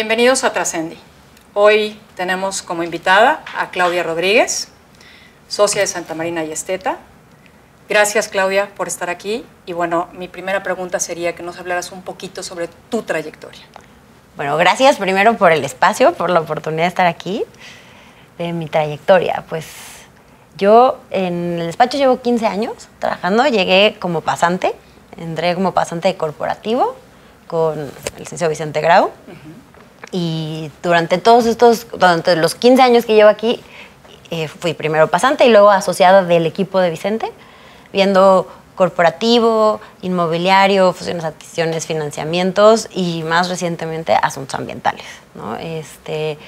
Bienvenidos a Trascendi. Hoy tenemos como invitada a Claudia Rodríguez, socia de Santa Marina y Esteta. Gracias Claudia por estar aquí y bueno, mi primera pregunta sería que nos hablaras un poquito sobre tu trayectoria. Bueno, gracias primero por el espacio, por la oportunidad de estar aquí, de mi trayectoria. Pues yo en el despacho llevo 15 años trabajando, llegué como pasante, entré como pasante de corporativo con el licenciado Vicente Grau. Y durante todos estos, durante los 15 años que llevo aquí, eh, fui primero pasante y luego asociada del equipo de Vicente, viendo corporativo, inmobiliario, fusiones, adquisiciones, financiamientos y más recientemente asuntos ambientales. ¿no? Este,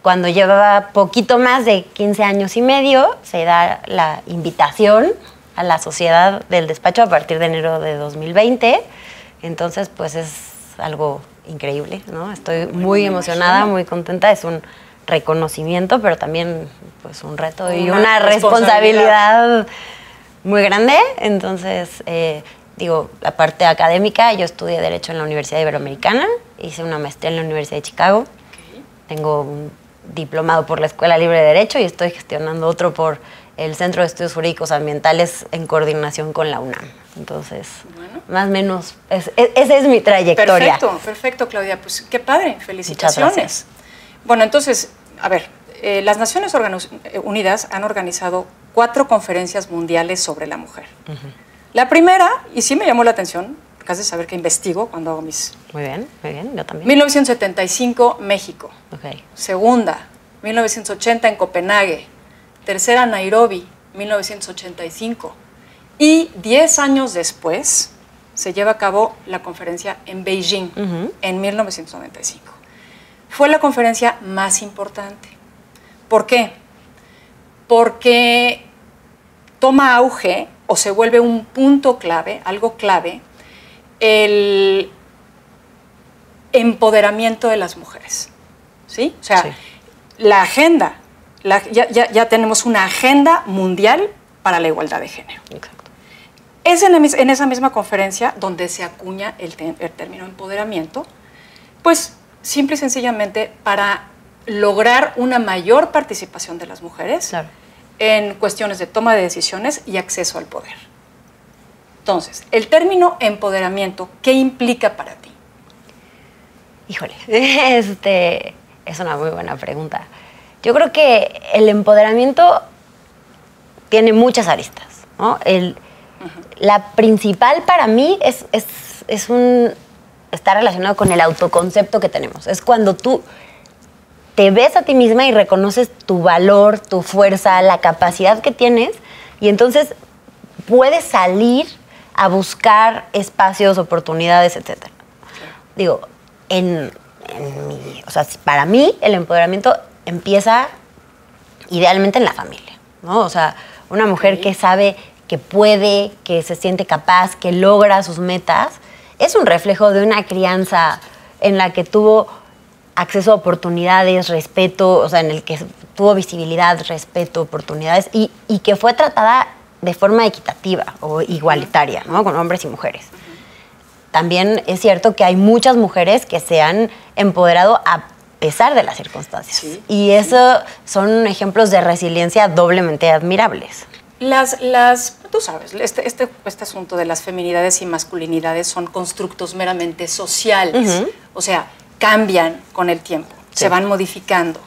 cuando llevaba poquito más de 15 años y medio, se da la invitación a la sociedad del despacho a partir de enero de 2020. Entonces, pues es algo increíble, ¿no? Estoy muy emocionada, muy contenta. Es un reconocimiento, pero también pues un reto y una responsabilidad muy grande. Entonces, eh, digo, la parte académica, yo estudié Derecho en la Universidad Iberoamericana, hice una maestría en la Universidad de Chicago, tengo un diplomado por la Escuela Libre de Derecho y estoy gestionando otro por el Centro de Estudios Jurídicos Ambientales en coordinación con la UNAM. Entonces, más o menos, esa es mi trayectoria. Perfecto, perfecto, Claudia. Pues qué padre, felicitaciones. Bueno, entonces, a ver, eh, las Naciones eh, Unidas han organizado cuatro conferencias mundiales sobre la mujer. La primera, y sí me llamó la atención, casi saber que investigo cuando hago mis... Muy bien, muy bien, yo también. 1975, México. Okay. Segunda, 1980 en Copenhague. Tercera, Nairobi, 1985. Y 10 años después se lleva a cabo la conferencia en Beijing, en 1995. Fue la conferencia más importante. ¿Por qué? Porque toma auge o se vuelve un punto clave, algo clave, el empoderamiento de las mujeres. ¿Sí? O sea, la agenda, ya, tenemos una agenda mundial para la igualdad de género. Es en, esa misma conferencia donde se acuña el, el término empoderamiento, pues simple y sencillamente para lograr una mayor participación de las mujeres en cuestiones de toma de decisiones y acceso al poder. Entonces, el término empoderamiento, ¿qué implica para ti? Híjole, este, es una muy buena pregunta. Yo creo que el empoderamiento tiene muchas aristas. La principal para mí es, es, es un, está relacionado con el autoconcepto que tenemos. Es cuando tú te ves a ti misma y reconoces tu valor, tu fuerza, la capacidad que tienes y entonces puedes salir a buscar espacios, oportunidades, etc. Digo, en, mi, o sea, para mí el empoderamiento empieza idealmente en la familia, ¿no? O sea, una mujer que sabe que puede, que se siente capaz, que logra sus metas, es un reflejo de una crianza en la que tuvo acceso a oportunidades, respeto, o sea, en el que tuvo visibilidad, respeto, oportunidades y, que fue tratada de forma equitativa o igualitaria, ¿no? Con hombres y mujeres. También es cierto que hay muchas mujeres que se han empoderado a pesar de las circunstancias. y eso son ejemplos de resiliencia doblemente admirables. Las, las, tú sabes, este, este, este asunto de las feminidades y masculinidades son constructos meramente sociales. O sea, cambian con el tiempo, se van modificando.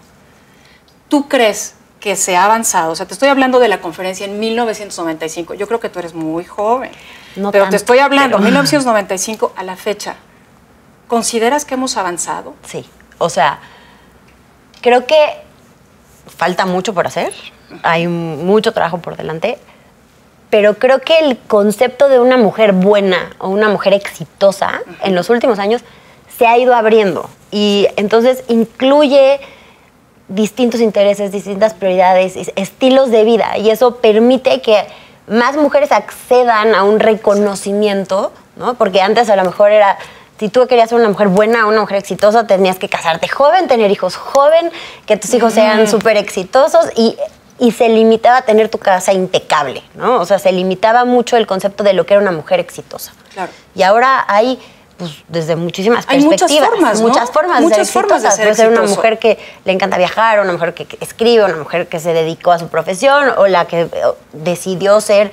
¿Tú crees que se ha avanzado? O sea, te estoy hablando de la conferencia en 1995. Yo creo que tú eres muy joven. No pero te estoy hablando, de 1995 a la fecha. ¿Consideras que hemos avanzado? Sí. O sea, creo que falta mucho por hacer. Hay mucho trabajo por delante. Pero creo que el concepto de una mujer buena o una mujer exitosa en los últimos años se ha ido abriendo y entonces incluye distintos intereses, distintas prioridades, estilos de vida y eso permite que más mujeres accedan a un reconocimiento, ¿no? Porque antes a lo mejor era si tú querías ser una mujer buena, una mujer exitosa, tenías que casarte joven, tener hijos joven, que tus hijos sean súper exitosos y, y, se limitaba a tener tu casa impecable, ¿no? O sea, se limitaba mucho el concepto de lo que era una mujer exitosa. Claro. Y ahora hay pues, desde muchísimas Hay muchas perspectivas. formas, ¿no? Muchas formas Muchas de formas de ser Puede ser una mujer que le encanta viajar, una mujer que escribe, una mujer que se dedicó a su profesión, o la que eh, decidió ser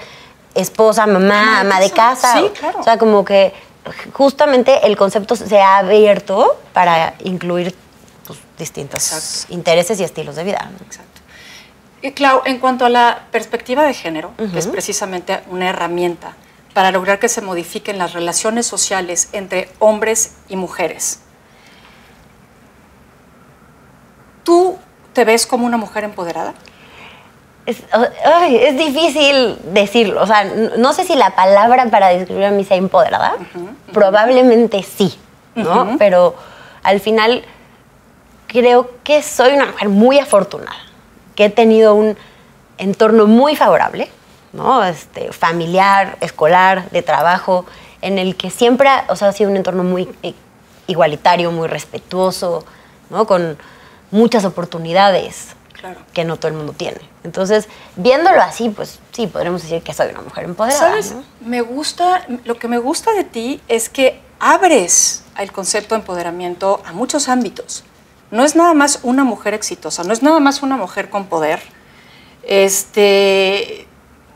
esposa, mamá, Ama de casa. Sí, claro. O sea, como que justamente el concepto se ha abierto para incluir pues, distintos Exacto. intereses y estilos de vida. Exacto. Y Clau, en cuanto a la perspectiva de género, que es precisamente una herramienta para lograr que se modifiquen las relaciones sociales entre hombres y mujeres, ¿tú te ves como una mujer empoderada? Es, ay, es difícil decirlo. O sea, no sé si la palabra para describir a mí sea empoderada. Probablemente sí, ¿no? Pero al final creo que soy una mujer muy afortunada, que he tenido un entorno muy favorable, ¿no? Este, familiar, escolar, de trabajo, en el que siempre ha, o sea, ha sido un entorno muy igualitario, muy respetuoso, ¿no? Con muchas oportunidades Claro. que no todo el mundo tiene. Entonces, viéndolo así, pues sí, podremos decir que soy una mujer empoderada. ¿Sabes? ¿no? Me gusta, lo que me gusta de ti es que abres el concepto de empoderamiento a muchos ámbitos. No es nada más una mujer exitosa, no es nada más una mujer con poder, este,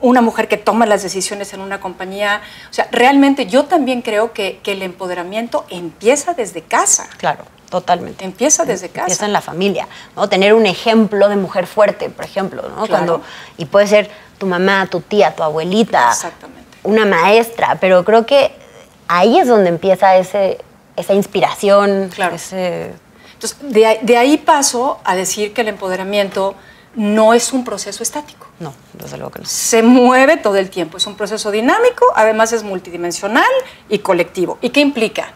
una mujer que toma las decisiones en una compañía. O sea, realmente yo también creo que, que el empoderamiento empieza desde casa. Claro, totalmente. Empieza desde Empieza casa. en la familia, ¿no? Tener un ejemplo de mujer fuerte, por ejemplo, ¿no? Claro. Cuando, y puede ser tu mamá, tu tía, tu abuelita, Exactamente. una maestra, pero creo que ahí es donde empieza ese, esa inspiración, Claro. ese... Entonces, de, de ahí paso a decir que el empoderamiento no es un proceso estático. No, desde luego que no. se mueve todo el tiempo. Es un proceso dinámico, además es multidimensional y colectivo. ¿Y qué implica?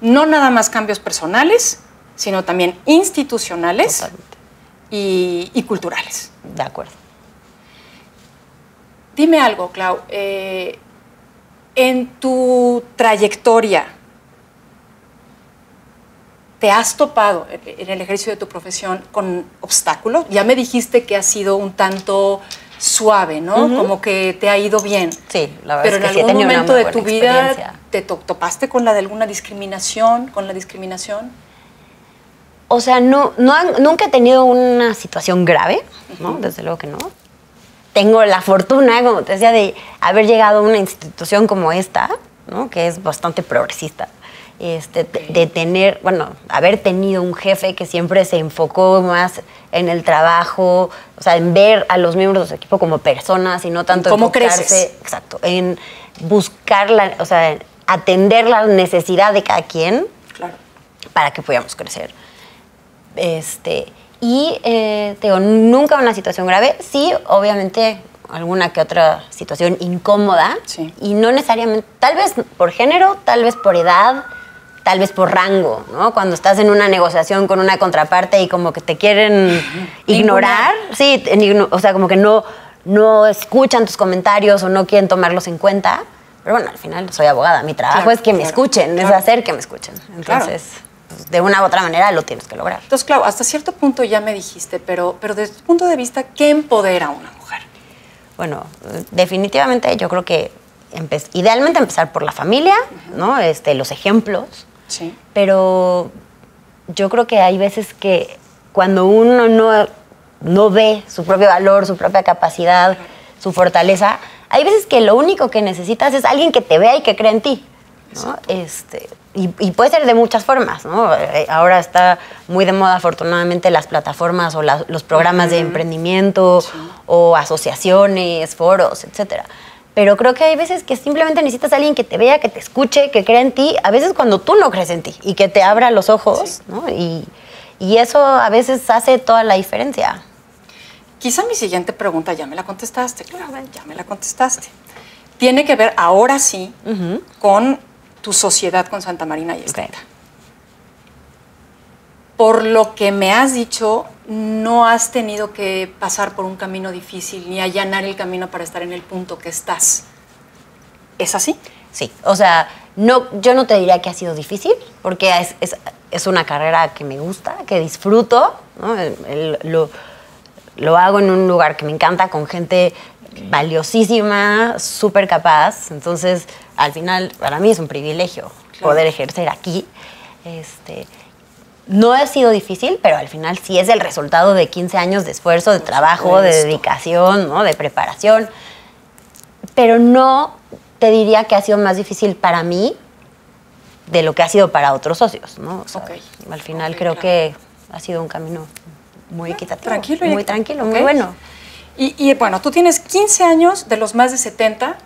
No nada más cambios personales, sino también institucionales y culturales. De acuerdo. Dime algo, Clau. eh, en tu trayectoria, ¿te has topado en- en el ejercicio de tu profesión con obstáculos? Ya me dijiste que ha sido un tanto suave, ¿no? Como que te ha ido bien. Sí, la verdad Pero es en que sí he algún momento de tu vida te to- topaste con la de alguna discriminación, con la discriminación. O sea, no, no han- nunca he tenido una situación grave, ¿no? Desde luego que no. Tengo la fortuna, como te decía, de haber llegado a una institución como esta, ¿no? Que es bastante progresista. Este, de- tener, bueno, haber tenido un jefe que siempre se enfocó más en el trabajo, o sea, en ver a los miembros de su equipo como personas y no tanto ¿Cómo enfocarse- creces? Exacto, en buscar, la, o sea, atender la necesidad de cada quien Claro. para que podamos crecer. Este, y eh, te digo, nunca una situación grave, sí, obviamente alguna que otra situación incómoda, Sí. y no necesariamente, tal vez por género, tal vez por edad, tal vez por rango, ¿no? Cuando estás en una negociación con una contraparte y como que te quieren ignorar, sí, o sea, como que no, no escuchan tus comentarios o no quieren tomarlos en cuenta. Pero bueno, al final soy abogada, mi trabajo Claro, es que me claro, escuchen, claro. es hacer que me escuchen. Entonces, pues, de una u otra manera lo tienes que lograr. Entonces, Clau, hasta cierto punto ya me dijiste, pero, pero desde tu punto de vista, ¿qué empodera a una mujer? Bueno, definitivamente yo creo que idealmente empezar por la familia, ¿no? Este, los ejemplos, Sí. pero yo creo que hay veces que cuando uno no, no ve su propio valor, su propia capacidad, su fortaleza, hay veces que lo único que necesitas es alguien que te vea y que crea en ti. ¿no? Este, y, y puede ser de muchas formas, ¿no? Eh, Ahora está muy de moda, afortunadamente, las plataformas o la- los programas de emprendimiento o asociaciones, foros, etcétera. Pero creo que hay veces que simplemente necesitas a alguien que te vea, que te escuche, que crea en ti, a veces cuando tú no crees en ti y que te abra los ojos, Sí. ¿no? Y, y eso a veces hace toda la diferencia. Quizá mi siguiente pregunta ya me la contestaste, Clau, ya me la contestaste. Tiene que ver ahora sí con tu sociedad con Santa Marina y Esteta. Por lo que me has dicho, no has tenido que pasar por un camino difícil ni allanar el camino para estar en el punto que estás. ¿Es así? Sí, o sea, no, yo no te diría que ha sido difícil, porque es, es- es una carrera que me gusta, que disfruto, ¿no? El- el- lo, lo hago en un lugar que me encanta, con gente valiosísima, súper capaz, entonces al final para mí es un privilegio poder ejercer aquí. Este, no ha sido difícil, pero al final sí es el resultado de 15 años de esfuerzo, de trabajo, de dedicación, ¿no? de preparación. Pero no te diría que ha sido más difícil para mí de lo que ha sido para otros socios. ¿no? Al final creo que ha sido un camino muy equitativo. Tranquilo. Muy tranquilo, muy bueno. Y, y, bueno, tú tienes 15 años de los más de 70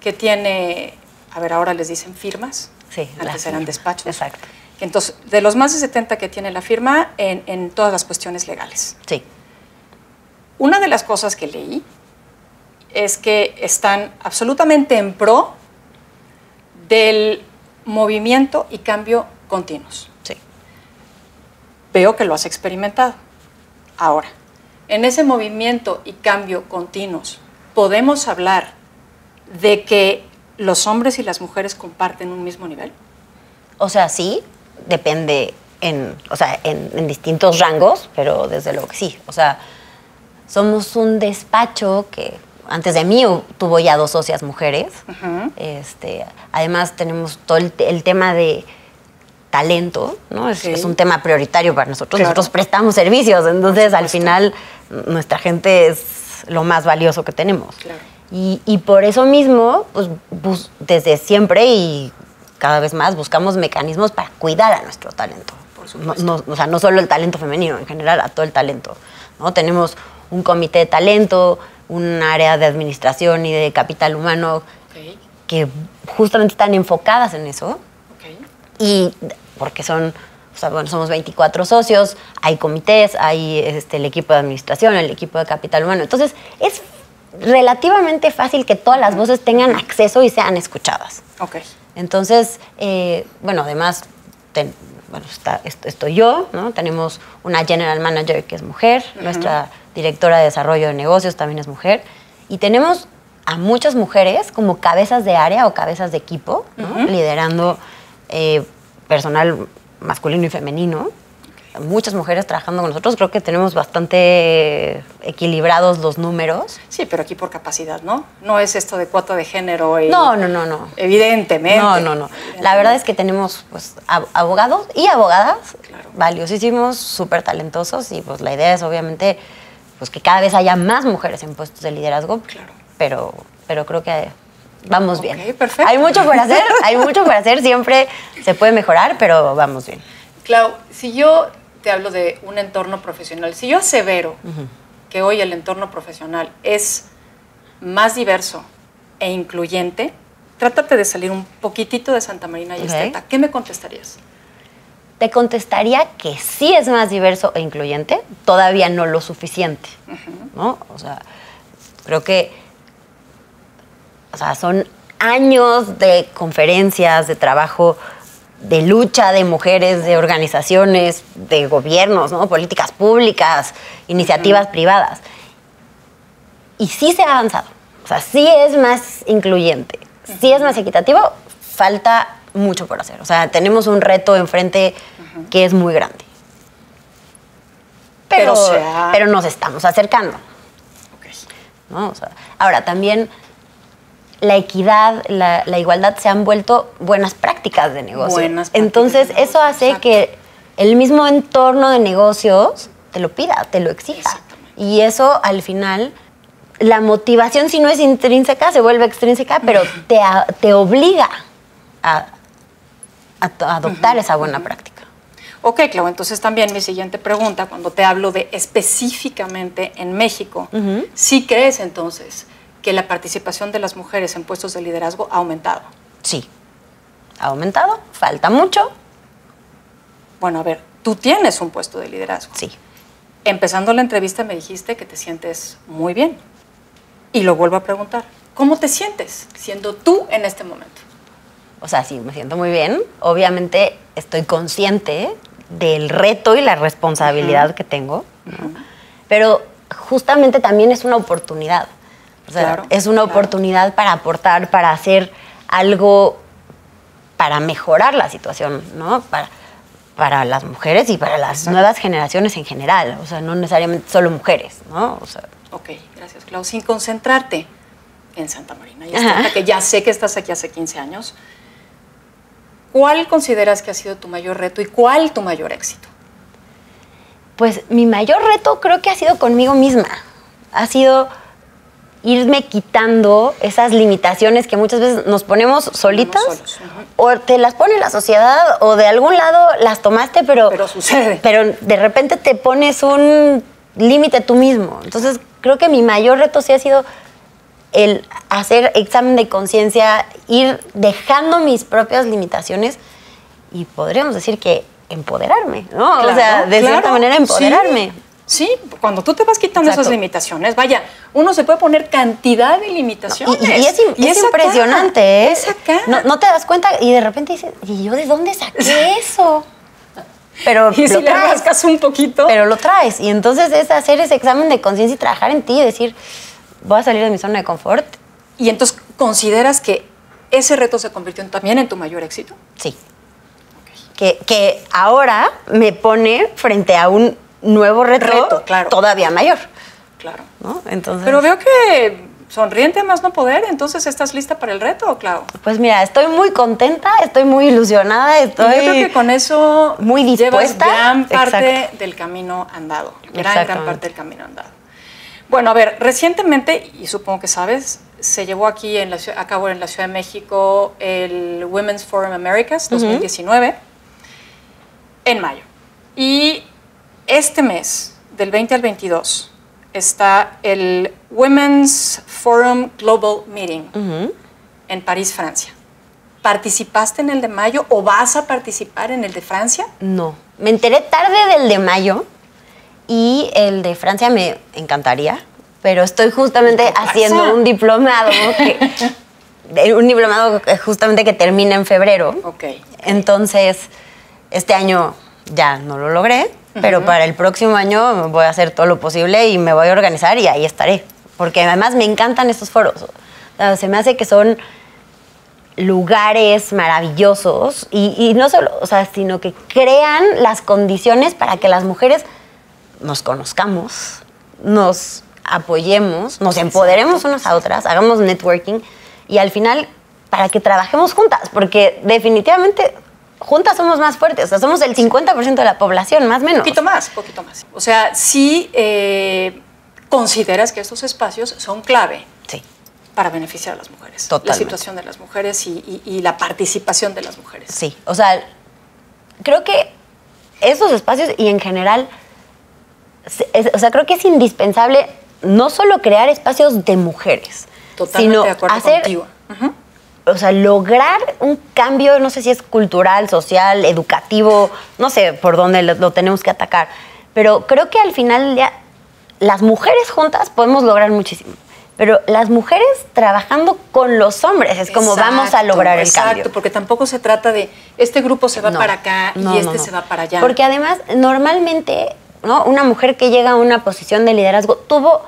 que tiene, a ver, ahora les dicen firmas. Sí. Antes eran despachos. Exacto. Entonces, de los más de 70 que tiene la firma en, en todas las cuestiones legales. Sí. Una de las cosas que leí es que están absolutamente en pro del movimiento y cambio continuos. Sí. Veo que lo has experimentado. Ahora, en ese movimiento y cambio continuos, ¿podemos hablar de que los hombres y las mujeres comparten un mismo nivel? O sea, sí, depende en, o sea, en, distintos rangos, pero desde luego que sí. O sea, somos un despacho que antes de mí tuvo ya dos socias mujeres. este, además tenemos todo el, tema de talento, ¿no? Es, un tema prioritario para nosotros. Nosotros prestamos servicios, entonces al final nuestra gente es lo más valioso que tenemos. Y, y, por eso mismo, pues, desde siempre y cada vez más buscamos mecanismos para cuidar a nuestro talento. no, o sea, no solo el talento femenino, en general a todo el talento. ¿no? Tenemos un comité de talento, un área de administración y de capital humano que justamente están enfocadas en eso. Y porque son, o sea, bueno, somos 24 socios, hay comités, hay este, el equipo de administración, el equipo de capital humano. Entonces, es relativamente fácil que todas las voces tengan acceso y sean escuchadas. Okay. Entonces, eh, bueno, además, bueno, está, estoy yo, ¿no? Tenemos una general manager que es mujer, nuestra directora de desarrollo de negocios también es mujer, y tenemos a muchas mujeres como cabezas de área o cabezas de equipo, liderando eh, personal masculino y femenino muchas mujeres trabajando con nosotros. Creo que tenemos bastante equilibrados los números. Sí, pero aquí por capacidad, ¿no? No es esto de cuota de género. Y no, no, no, no. Evidentemente. No, no, no. La verdad es que tenemos pues, abogados y abogadas valiosísimos, súper talentosos y pues la idea es obviamente pues, que cada vez haya más mujeres en puestos de liderazgo. Claro. Pero, pero creo que vamos okay, bien. Perfecto. Hay mucho por hacer, hay mucho por hacer, siempre se puede mejorar, pero vamos bien. Clau, si yo te hablo de un entorno profesional. Si yo asevero que hoy el entorno profesional es más diverso e incluyente, trátate de salir un poquitito de Santa Marina y okay. ¿Qué me contestarías? Te contestaría que sí es más diverso e incluyente, todavía no lo suficiente, ¿no? O sea, creo que o sea, son años de conferencias, de trabajo de lucha de mujeres, de organizaciones, de gobiernos, ¿no? políticas públicas, iniciativas privadas. Y sí se ha avanzado. O sea, sí es más incluyente, sí es más equitativo, falta mucho por hacer. O sea, tenemos un reto enfrente que es muy grande. Pero, pero, nos estamos acercando. ¿no? ahora, también la equidad, la, igualdad se han vuelto buenas prácticas de negocio. Entonces, eso hace que el mismo entorno de negocios te lo pida, te lo exija. Y eso al final, la motivación si no es intrínseca, se vuelve extrínseca, pero te, te obliga a, adoptar esa buena práctica. Ok, Clau, entonces también mi siguiente pregunta, cuando te hablo de específicamente en México, ¿sí crees entonces que la participación de las mujeres en puestos de liderazgo ha aumentado. Sí, ha aumentado, falta mucho. Bueno, a ver, tú tienes un puesto de liderazgo. Sí. Empezando la entrevista me dijiste que te sientes muy bien. Y lo vuelvo a preguntar, ¿cómo te sientes siendo tú en este momento? O sea, sí, me siento muy bien. Obviamente estoy consciente del reto y la responsabilidad que tengo, pero justamente también es una oportunidad. O sea, es una oportunidad para aportar, para hacer algo para mejorar la situación, ¿no? Para, para las mujeres y para las nuevas generaciones en general. O sea, no necesariamente solo mujeres, ¿no? O sea, ok, gracias, Clau. Sin concentrarte en Santa Marina, y que ya sé que estás aquí hace 15 años, ¿cuál consideras que ha sido tu mayor reto y cuál tu mayor éxito? Pues mi mayor reto creo que ha sido conmigo misma. Ha sido irme quitando esas limitaciones que muchas veces nos ponemos solitas o te las pone la sociedad o de algún lado las tomaste pero pero sucede. pero de repente te pones un límite tú mismo. Entonces creo que mi mayor reto sí ha sido el hacer examen de conciencia ir dejando mis propias limitaciones y podríamos decir que empoderarme no o sea de cierta manera empoderarme. Sí, cuando tú te vas quitando esas limitaciones, vaya, uno se puede poner cantidad de limitaciones. y, es, impresionante, ¿eh? Es acá. No, te das cuenta y de repente dices, ¿y yo de dónde saqué eso? Pero y si le rascas un poquito. Pero lo traes. Y entonces es hacer ese examen de conciencia y trabajar en ti y decir, voy a salir de mi zona de confort. Y entonces, ¿consideras que ese reto se convirtió también en tu mayor éxito? Sí. Que, que ahora me pone frente a un nuevo reto, claro. todavía mayor. Claro. Entonces, Pero veo que sonriente más no poder, entonces ¿estás lista para el reto, Clau? Pues mira, estoy muy contenta, estoy muy ilusionada, estoy... yo creo que con eso muy dispuesta. Llevas gran parte del camino andado, gran, gran parte del camino andado. Bueno, a ver, recientemente, y supongo que sabes, se llevó aquí en la, a cabo en la Ciudad de México el Women's Forum Americas 2019 en mayo. Y este mes, del 20 al 22, está el Women's Forum Global Meeting en París, Francia. ¿Participaste en el de mayo o vas a participar en el de Francia? No, me enteré tarde del de mayo y el de Francia me encantaría, pero estoy justamente haciendo un diplomado un diplomado justamente que termina en febrero. Ok. Entonces, este año ya no lo logré, pero para el próximo año voy a hacer todo lo posible y me voy a organizar y ahí estaré. Porque además me encantan estos foros. se me hace que son lugares maravillosos y, no solo, o sea, sino que crean las condiciones para que las mujeres nos conozcamos, nos apoyemos, nos empoderemos unas a otras, hagamos networking y al final para que trabajemos juntas, porque definitivamente juntas somos más fuertes, o sea, somos el 50% de la población, más o menos. Poquito más, poquito más. O sea, sí eh, consideras que estos espacios son clave. Sí. Para beneficiar a las mujeres. La situación de las mujeres y, la participación de las mujeres. Sí, o sea, creo que estos espacios y en general, o sea, creo que es indispensable no solo crear espacios de mujeres, sino de acuerdo hacer, contigo o sea, lograr un cambio, no sé si es cultural, social, educativo, no sé por dónde lo, tenemos que atacar, pero creo que al final ya las mujeres juntas podemos lograr muchísimo. Pero las mujeres trabajando con los hombres es como vamos a lograr el cambio. Exacto, porque tampoco se trata de este grupo se va para acá y este se va para allá. Porque además, normalmente, ¿no? Una mujer que llega a una posición de liderazgo tuvo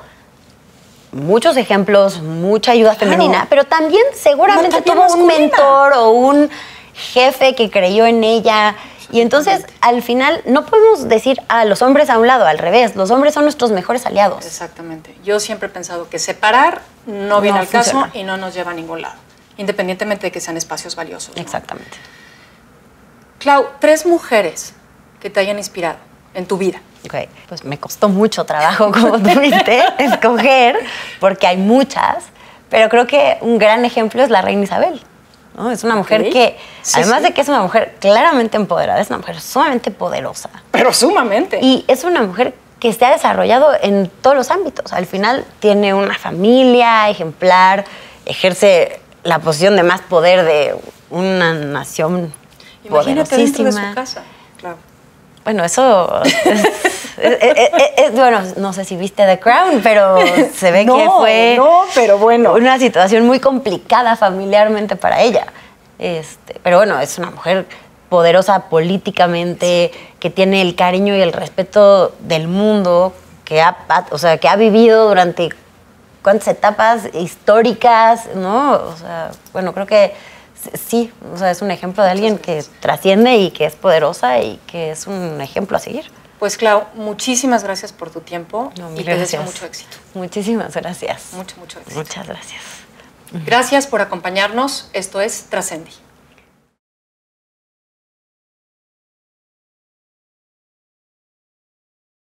muchos ejemplos, mucha ayuda femenina, pero también seguramente tuvo un mentor o un jefe que creyó en ella. Y entonces, al final, no podemos decir a los hombres a un lado, al revés, los hombres son nuestros mejores aliados. Exactamente. Yo siempre he pensado que separar no viene al caso y no nos lleva a ningún lado, independientemente de que sean espacios valiosos. Exactamente. Clau, tres mujeres que te hayan inspirado en tu vida. Ok, pues me costó mucho trabajo, como tuviste, escoger, porque hay muchas, pero creo que un gran ejemplo es la reina Isabel. ¿no? Es una mujer que, además de que es una mujer claramente empoderada, es una mujer sumamente poderosa. Pero sumamente. Y es una mujer que se ha desarrollado en todos los ámbitos. Al final tiene una familia ejemplar, ejerce la posición de más poder de una nación Imagínate dentro de su casa. Bueno, eso es, bueno, no sé si viste The Crown, pero se ve que fue no, pero bueno. una situación muy complicada familiarmente para ella. Este, pero bueno, es una mujer poderosa políticamente, que tiene el cariño y el respeto del mundo, que ha, o sea, que ha vivido durante cuántas etapas históricas, ¿no? O sea, bueno, creo que sí, o sea, es un ejemplo de alguien que trasciende y que es poderosa y que es un ejemplo a seguir. Pues Clau, muchísimas gracias por tu tiempo y te deseo mucho éxito. Muchísimas gracias. Mucho, mucho éxito. Muchas gracias. Gracias por acompañarnos. Esto es Trascendi.